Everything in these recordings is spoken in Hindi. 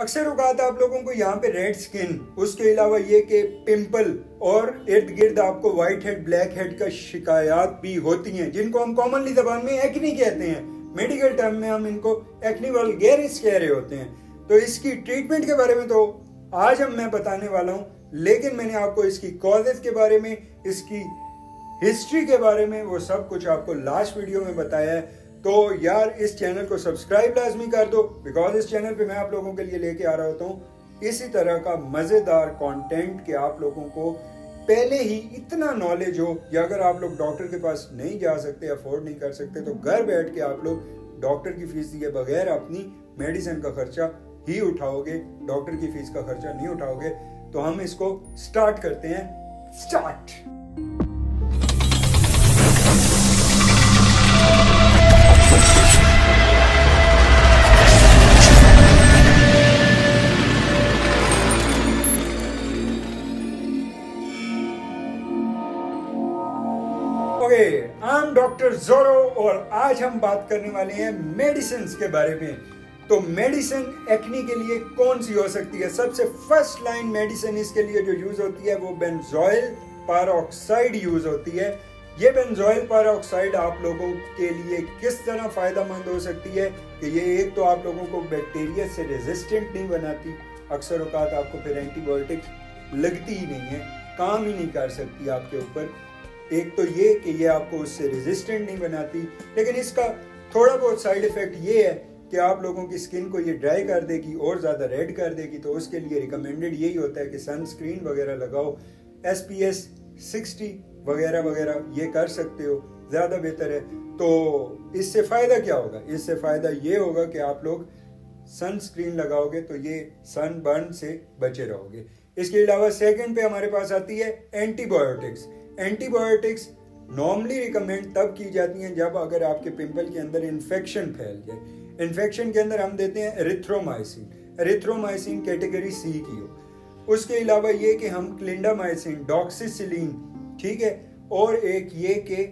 अक्सर औकात आप लोगों को यहाँ पे रेड स्किन उसके अलावा ये कि पिंपल और इर्द गिर्द आपको व्हाइट हेड ब्लैक हेड का शिकायत भी होती हैं, जिनको हम कॉमनली जबान में एक्नी कहते हैं। मेडिकल टर्म में हम इनको एक्नी वलगेरिस कह रहे होते हैं। तो इसकी ट्रीटमेंट के बारे में तो आज हम मैं बताने वाला हूँ, लेकिन मैंने आपको इसकी कॉजेज के बारे में, इसकी हिस्ट्री के बारे में, वो सब कुछ आपको लास्ट वीडियो में बताया है। तो यार, इस चैनल को सब्सक्राइब लाजमी कर दो बिकॉज़ इस चैनल पे मैं आप लोगों के लिए लेके आ रहा होता हूँ। इसी तरह का मज़ेदार कंटेंट के आप लोगों को पहले ही इतना नॉलेज हो, या अगर आप लोग डॉक्टर के पास नहीं जा सकते अफोर्ड नहीं कर सकते तो घर बैठ के आप लोग डॉक्टर की फ़ीस दिए बगैर अपनी मेडिसिन का खर्चा ही उठाओगे डॉक्टर की फ़ीस का खर्चा नहीं उठाओगे। तो हम इसको स्टार्ट करते हैं। Start I am doctor Zoro और आज हम बात करने वाले हैं मेडिसिन के बारे में। तो मेडिसिन एक्नी के लिए कौन सी हो सकती है? सबसे फ़र्स्ट लाइन मेडिसिन इसके लिए जो यूज़ होती है, वो बेंजोइल पारोक्साइड यूज़ होती है। ये बेंजोइल पारोक्साइड आप लोगों के लिए किस तरह फ़ायदेमंद हो सकती है? कि ये एक तो आप लोगों को बैक्टीरिया से रेजिस्टेंट नहीं बनाती। अक्सर अवकात आपको फिर एंटीबायोटिक्स लगती ही नहीं है। काम ही नहीं कर सकती आपके ऊपर। एक तो ये कि ये आपको उससे रेजिस्टेंट नहीं बनाती, लेकिन इसका थोड़ा बहुत साइड इफ़ेक्ट ये है कि आप लोगों की स्किन को ये ड्राई कर देगी, और ज़्यादा रेड कर देगी तो उसके लिए रिकमेंडेड यही होता है कि सनस्क्रीन वगैरह लगाओ एस पी एस सिक्सटी वगैरह वगैरह, ये कर सकते हो, ज़्यादा बेहतर है। तो इससे फ़ायदा क्या होगा? इससे फ़ायदा ये होगा कि आप लोग सनस्क्रीन लगाओगे तो ये सनबर्न से बचे रहोगे। इसके अलावा सेकंड पे हमारे पास आती है एंटीबायोटिक्स एंटीबायोटिक्स नॉर्मली रिकमेंड तब की जाती हैं जब अगर आपके पिंपल के अंदर इन्फेक्शन फैल जाए। इन्फेक्शन के अंदर हम देते हैं एरिथ्रोमाइसिन एरिथ्रोमाइसिन कैटेगरी सी की हो। उसके अलावा ये कि हम क्लिंडामाइसिन डॉक्सिसिलीन ठीक है? और एक ये कि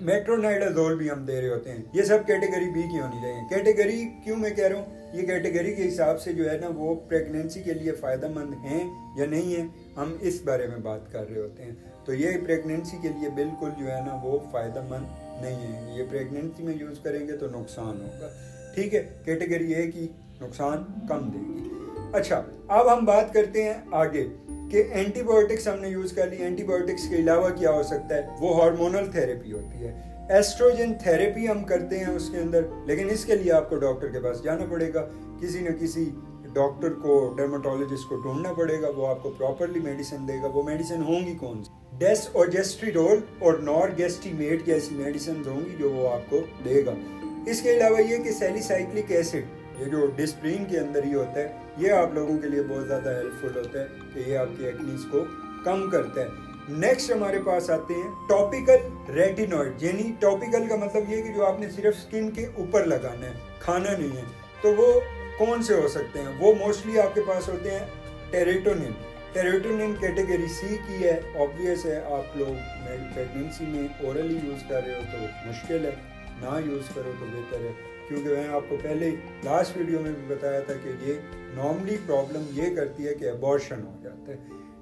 मेट्रोनाइडाजोल भी हम दे रहे होते हैं। ये सब कैटेगरी बी की होनी चाहिए। कैटेगरी क्यों मैं कह रहा हूँ? ये कैटेगरी के हिसाब से जो है ना, वो प्रेगनेंसी के लिए फ़ायदेमंद हैं या नहीं है, हम इस बारे में बात कर रहे होते हैं। तो ये प्रेगनेंसी के लिए बिल्कुल जो है ना, वो फ़ायदेमंद नहीं है। ये प्रेगनेंसी में यूज़ करेंगे तो नुकसान होगा। ठीक है, कैटेगरी ए की नुकसान कम देगी। अच्छा अब हम बात करते हैं आगे। कि एंटीबायोटिक्स हमने यूज़ कर ली, एंटीबायोटिक्स के अलावा क्या हो सकता है? वो हार्मोनल थेरेपी होती है। एस्ट्रोजन थेरेपी हम करते हैं उसके अंदर, लेकिन इसके लिए आपको डॉक्टर के पास जाना पड़ेगा। किसी न किसी डॉक्टर को डर्माटोलॉजिस्ट को ढूंढना पड़ेगा। वो आपको प्रॉपरली मेडिसिन देगा। वो मेडिसिन होंगी कौन सी? डेस ओजेस्ट्रीडोल और नॉरगेस्टीमेट जैसी मेडिसिन होंगी जो वो आपको देगा। इसके अलावा ये कि सेलिसाइक्लिक एसिड ये जो डिस्प्रीन के अंदर ही होता है, ये आप लोगों के लिए बहुत ज़्यादा हेल्पफुल होता है कि ये आपकी एक्नीस को कम करता है। नेक्स्ट हमारे पास आते हैं टॉपिकल रेटिनॉइड यानी टॉपिकल का मतलब ये कि जो आपने सिर्फ़ स्किन के ऊपर लगाना है, खाना नहीं है तो वो कौन से हो सकते हैं? वो मोस्टली आपके पास होते हैं टेरेटोनिन टेरेटोनिन कैटेगरी सी की है ऑब्वियस है, आप लोग प्रेगनेंसी में ओरली यूज़ कर रहे हो तो मुश्किल है, ना यूज़ करो तो बेहतर है। क्योंकि मैंने आपको पहले लास्ट वीडियो में भी बताया था कि ये नॉर्मली प्रॉब्लम ये करती है कि अबॉर्शन हो जाता है।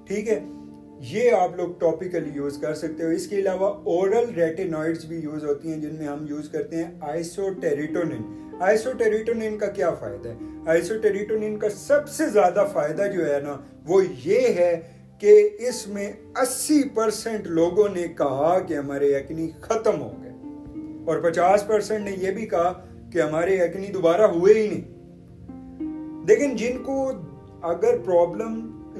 ठीक है? ये आप लोग टॉपिकली यूज़ कर सकते हो। इसके अलावा ओरल रेटिनॉइड्स भी यूज़ होती हैं, जिनमें हम यूज़ करते हैं आइसोटेरिटोनिन आइसोटेरिटोनिन का क्या फ़ायदा है? आइसोटेरिटोनिन का सबसे ज़्यादा फ़ायदा जो है ना, वो ये है कि इसमें 80 परसेंट लोगों ने कहा कि हमारे यकनी ख़त्म हो गए। और 50 परसेंट ने यह भी कहा कि हमारे यकनी दोबारा हुए ही नहीं। लेकिन जिनको अगर प्रॉब्लम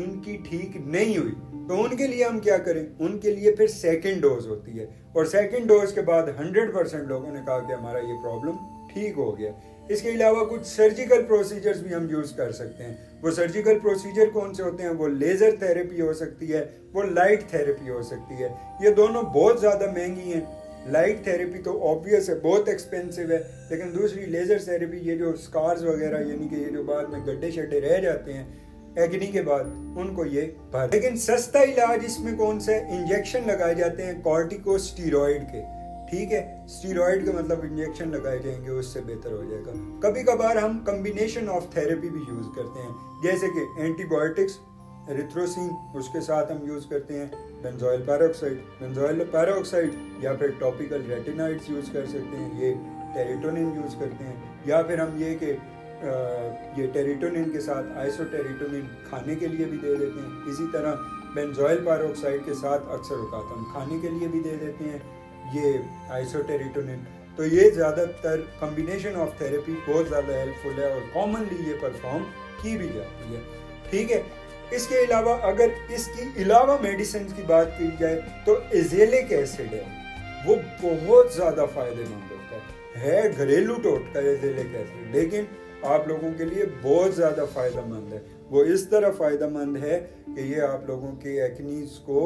इनकी ठीक नहीं हुई तो उनके लिए हम क्या करें? उनके लिए फिर सेकेंड डोज होती है। और सेकेंड डोज के बाद हंड्रेड परसेंट लोगों ने कहा कि हमारा ये प्रॉब्लम ठीक हो गया। इसके अलावा कुछ सर्जिकल प्रोसीजर्स भी हम यूज़ कर सकते हैं। वो सर्जिकल प्रोसीजर कौन से होते हैं? वो लेज़र थेरेपी हो सकती है, वो लाइट थेरेपी हो सकती है। ये दोनों बहुत ज़्यादा महँगी हैं। लाइट थेरेपी तो ऑब्वियस है, बहुत एक्सपेंसिव है, लेकिन दूसरी लेज़र थेरेपी ये जो स्कार्स वगैरह, यानी कि ये जो बाद में गड्ढे शड्डे रह जाते हैं एग्नी के बाद उनको ये भर लेकिन सस्ता इलाज इसमें कौन सा इंजेक्शन लगाए जाते हैं कॉर्टिकोस्टीरोइड के। ठीक है? स्टीरोइड का मतलब इंजेक्शन लगाए जाएँगे, उससे बेहतर हो जाएगा। कभी कभार हम कम्बिनेशन ऑफ़ थेरेपी भी यूज़ करते हैं। जैसे कि एंटीबायोटिक्स रिथ्रोसिन उसके साथ हम यूज़ करते हैं। बेंजोइल पैरोक्साइड बेंजोइल पैरोक्साइड या फिर टॉपिकल रेटिनाइड्स यूज़ कर सकते हैं, ये टेरिटोनिन यूज़ करते हैं, या फिर हम ये कि ये टेरिटोनिन के साथ आइसोटेरिटोनिन खाने के लिए भी दे देते हैं। इसी तरह बेंजोइल पैरोक्साइड के साथ अक्सर अवकात हम खाने के लिए भी दे देते हैं ये आइसोटेरिटोनिन तो ये ज़्यादातर कम्बिनेशन ऑफ़ थेरेपी बहुत ज़्यादा हेल्पफुल है और कॉमनली ये परफॉर्म की भी जाती है। ठीक है इसके अलावा अगर इसकी अलावा मेडिसिन की बात की जाए तो एजेलिक एसिड है। वो बहुत ज़्यादा फ़ायदेमंद होता है। है घरेलू टोटका एजेलिक एसिड लेकिन आप लोगों के लिए बहुत ज़्यादा फ़ायदेमंद है। वो इस तरह फ़ायदेमंद है कि ये आप लोगों के एक्नीज को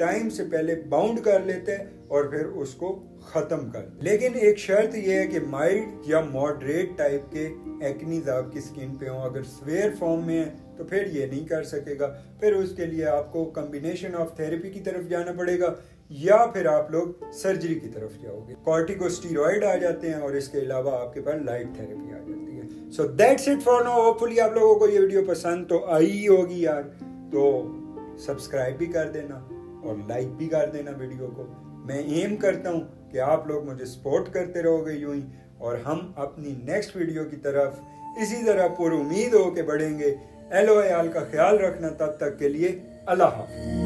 टाइम से पहले बाउंड कर लेते हैं और फिर उसको ख़त्म कर लेकिन एक शर्त यह है कि माइल्ड या मॉडरेट टाइप के एक्नीज आपकी स्किन पे हो। अगर स्वेयर फॉर्म में है तो फिर ये नहीं कर सकेगा। फिर उसके लिए आपको कम्बिनेशन ऑफ़ थेरेपी की तरफ़ जाना पड़ेगा। या फिर आप लोग सर्जरी की तरफ़ जाओगे। कॉर्टिकोस्टीरॉइड आ जाते हैं और इसके अलावा आपके पास लाइट थेरेपी आ जाती है। So that's it for now hopefully आप लोगों को ये वीडियो पसंद तो आई होगी यार। तो सब्सक्राइब भी कर देना और लाइक भी कर देना वीडियो को। मैं एम करता हूँ कि आप लोग मुझे सपोर्ट करते रहोगे यूँ ही और हम अपनी नेक्स्ट वीडियो की तरफ़ इसी तरह पुर उम्मीद हो के बढ़ेंगे। एलो याल का ख्याल रखना तब तक के लिए अल्लाह हाफिज।